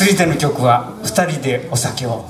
続いての曲は「2人でお酒を」